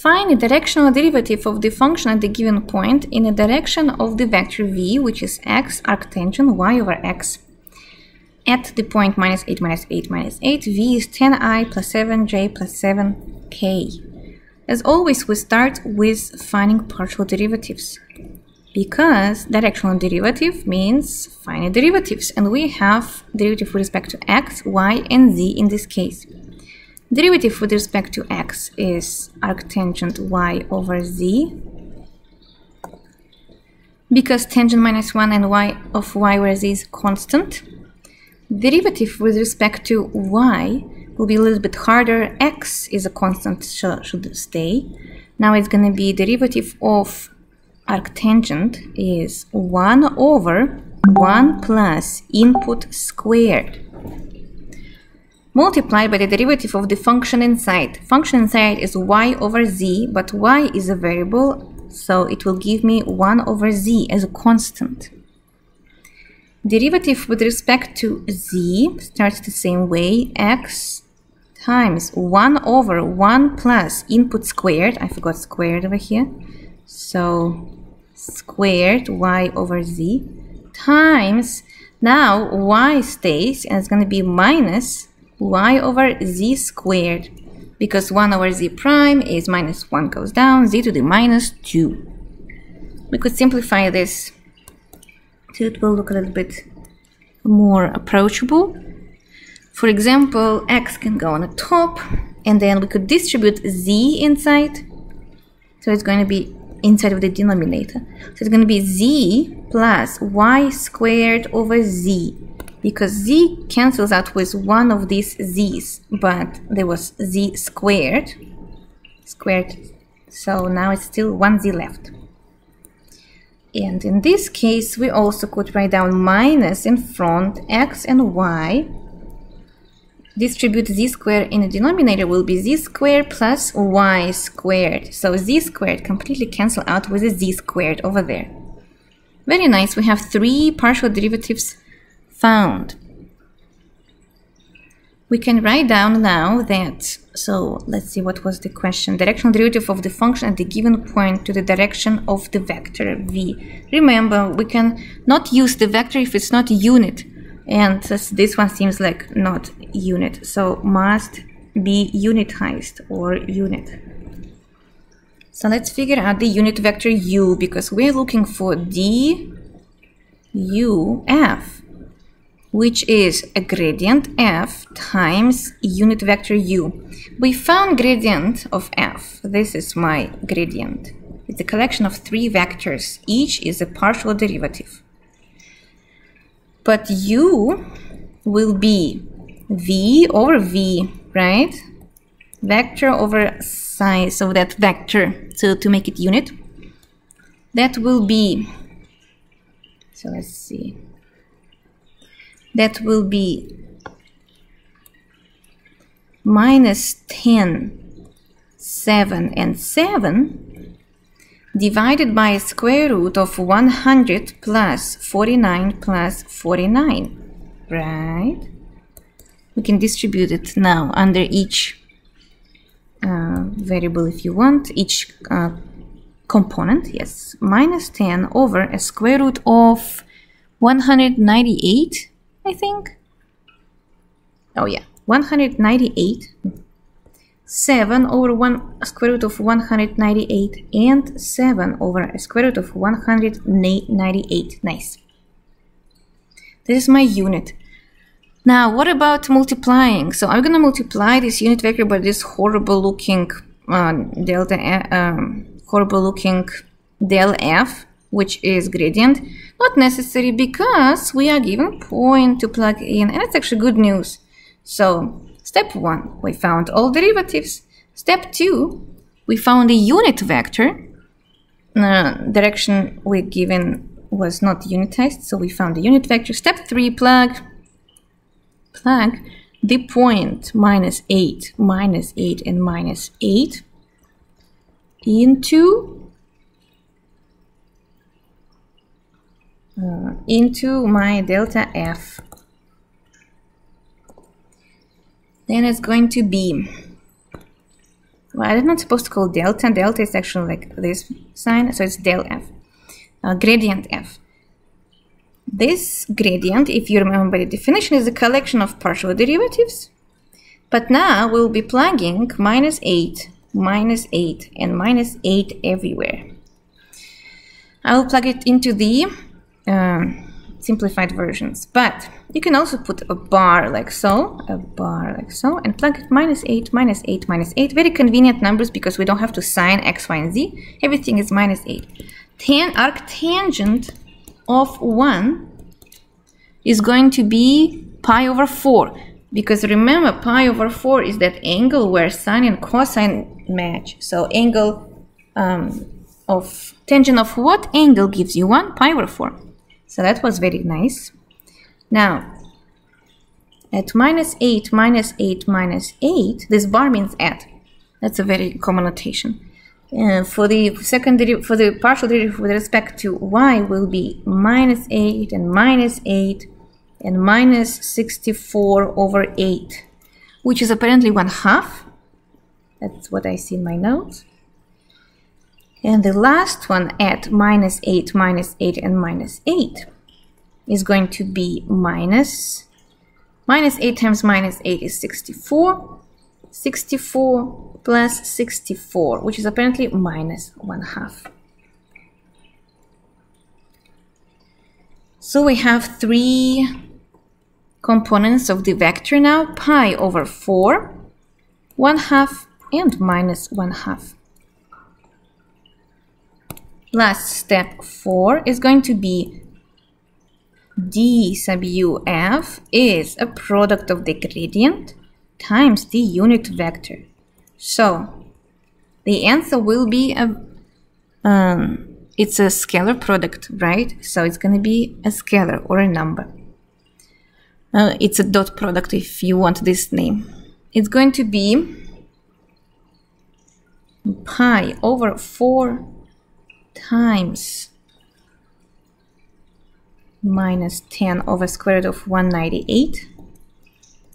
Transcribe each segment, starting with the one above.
Find the directional derivative of the function at the given point in the direction of the vector v, which is x arctangent y over x. At the point minus 8 minus 8 minus 8, v is 10i plus 7j plus 7k. As always, we start with finding partial derivatives because directional derivative means finite derivatives and we have derivative with respect to x, y, and z in this case. Derivative with respect to x is arctangent y over z because tangent minus 1 and y of y over z is constant. Derivative with respect to y will be a little bit harder. x is a constant, should stay. Now it's going to be derivative of arctangent is 1 over 1 plus input squared multiplied by the derivative of the function inside. Function inside is y over z, but y is a variable, so it will give me 1 over z as a constant. Derivative with respect to z starts the same way, x times 1 over 1 plus input squared, I forgot squared over here, so squared y over z times, now y stays and it's going to be minus y over z squared because 1 over z prime is minus 1 goes down, z to the minus 2. We could simplify this so it will look a little bit more approachable. For example, x can go on the top and then we could distribute z inside. So it's going to be inside of the denominator. So it's going to be z plus y squared over z because z cancels out with one of these z's, but there was z squared, squared, so now it's still one z left. And in this case, we also could write down minus in front, x and y. Distribute z squared in the denominator will be z squared plus y squared. So z squared completely cancel out with a z squared over there. Very nice, we have three partial derivatives found. We can write down now that, so let's see what was the question. Directional derivative of the function at the given point to the direction of the vector v. Remember, we can not use the vector if it's not unit. And this one seems like not unit. So must be unitized or unit. So let's figure out the unit vector u because we're looking for d u f which is a gradient f times unit vector u. We found gradient of f. This is my gradient. It's a collection of three vectors. Each is a partial derivative. But u will be v over v, right? Vector over size of that vector. So to make it unit, that will be, so let's see, that will be minus 10, 7, and 7 divided by a square root of 100 plus 49 plus 49, right? We can distribute it now under each uh, variable if you want, each uh, component, yes, minus 10 over a square root of 198 I think. Oh yeah, 198. 7 over 1 square root of 198 and 7 over a square root of 198. Nice. This is my unit. Now, what about multiplying? So I'm going to multiply this unit vector by this horrible looking uh, delta, uh, um, horrible looking del f which is gradient, not necessary because we are given point to plug in and it's actually good news. So step one, we found all derivatives. Step two, we found a unit vector. Uh, direction we're given was not unitized, so we found the unit vector. Step three, plug, plug the point minus 8, minus 8 and minus 8 into uh, into my delta f. Then it's going to be well, I'm not supposed to call delta. Delta is actually like this sign, so it's del f. Uh, gradient f. This gradient, if you remember the definition, is a collection of partial derivatives. But now we'll be plugging minus 8, minus 8, and minus 8 everywhere. I will plug it into the um, simplified versions. But you can also put a bar like so, a bar like so, and plug it minus 8, minus 8, minus 8. Very convenient numbers because we don't have to sign x, y, and z. Everything is minus 8. Tan arctangent of 1 is going to be pi over 4. Because remember, pi over 4 is that angle where sine and cosine match. So angle um, of tangent of what angle gives you 1? Pi over 4. So that was very nice. Now, at minus 8, minus 8, minus 8, this bar means at. That's a very common notation. Uh, for the second for the partial derivative with respect to y will be minus 8 and minus 8 and minus 64 over 8, which is apparently 1 half. That's what I see in my notes. And the last one at minus 8, minus 8, and minus 8 is going to be minus, minus 8 times minus 8 is 64. 64 plus 64, which is apparently minus 1 half. So we have three components of the vector now, pi over 4, 1 half, and minus 1 half. Last step 4 is going to be d sub uf is a product of the gradient times the unit vector. So the answer will be a um, it's a scalar product, right? So it's going to be a scalar or a number. Uh, it's a dot product if you want this name. It's going to be pi over 4 times minus 10 over square root of 198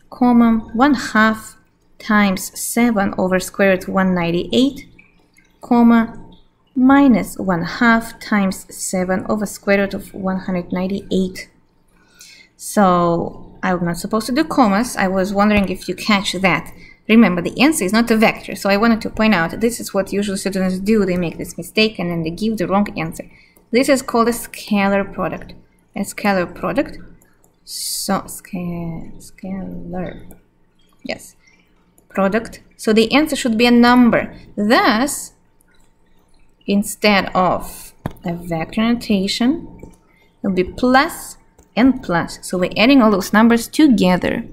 comma 1 half times 7 over square root of 198 comma minus 1 half times 7 over square root of 198 so I'm not supposed to do commas. I was wondering if you catch that. Remember, the answer is not a vector, so I wanted to point out this is what usually students do. They make this mistake and then they give the wrong answer. This is called a scalar product. A scalar product. So, sca scalar. Yes. Product. So the answer should be a number. Thus, instead of a vector notation, it will be plus and plus. So we're adding all those numbers together.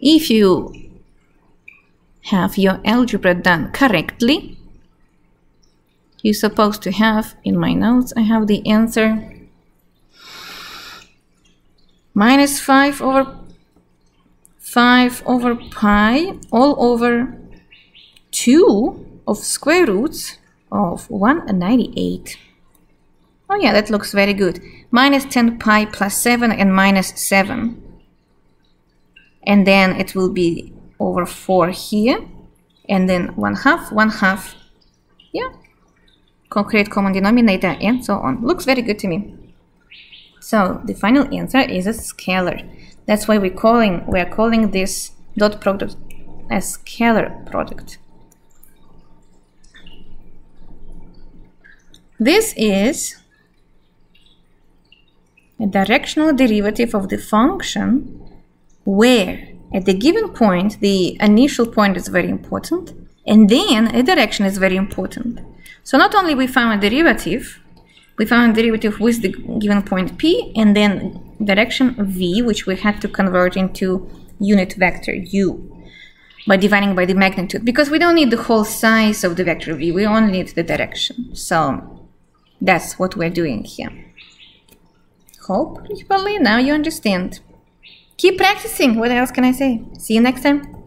If you have your algebra done correctly, you're supposed to have, in my notes, I have the answer minus 5 over 5 over pi all over 2 of square roots of 198. Oh yeah, that looks very good. Minus 10 pi plus 7 and minus 7. And then it will be over 4 here. And then 1 half, 1 half. Yeah. Concrete common denominator and so on. Looks very good to me. So the final answer is a scalar. That's why we're calling, we're calling this dot product a scalar product. This is a directional derivative of the function where at the given point the initial point is very important and then a direction is very important. So not only we found a derivative, we found a derivative with the given point p and then direction v which we had to convert into unit vector u by dividing by the magnitude because we don't need the whole size of the vector v, we only need the direction. So that's what we're doing here. Hope, probably now you understand. Keep practicing. What else can I say? See you next time.